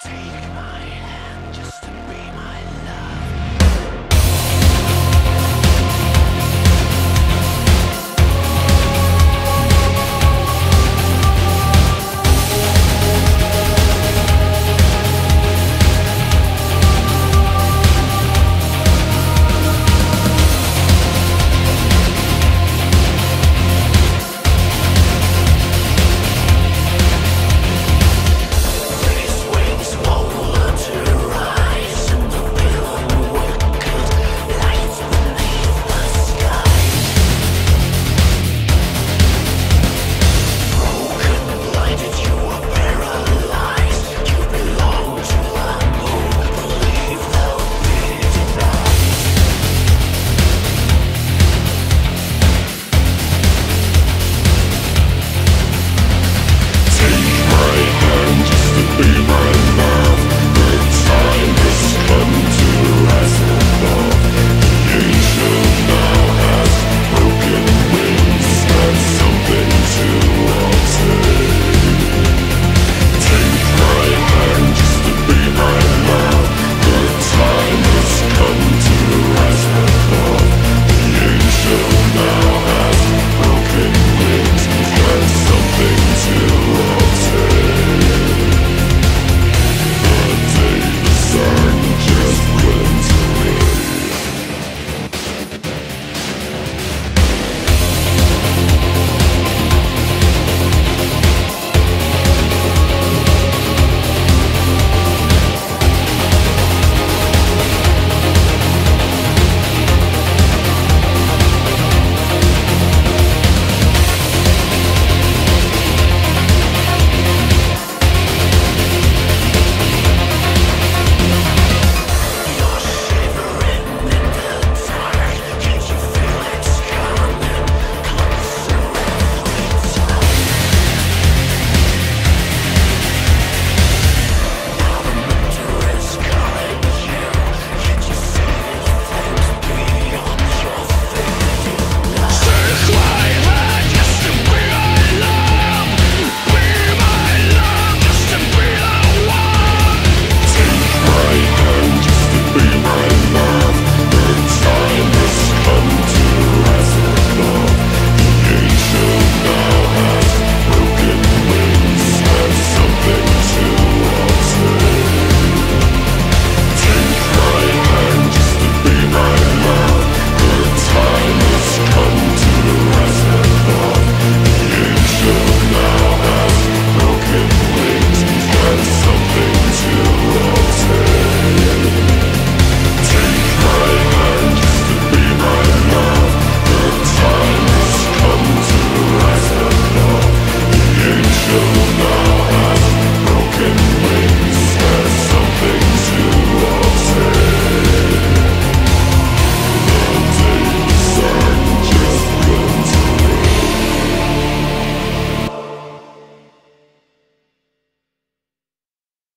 Take my hand just be my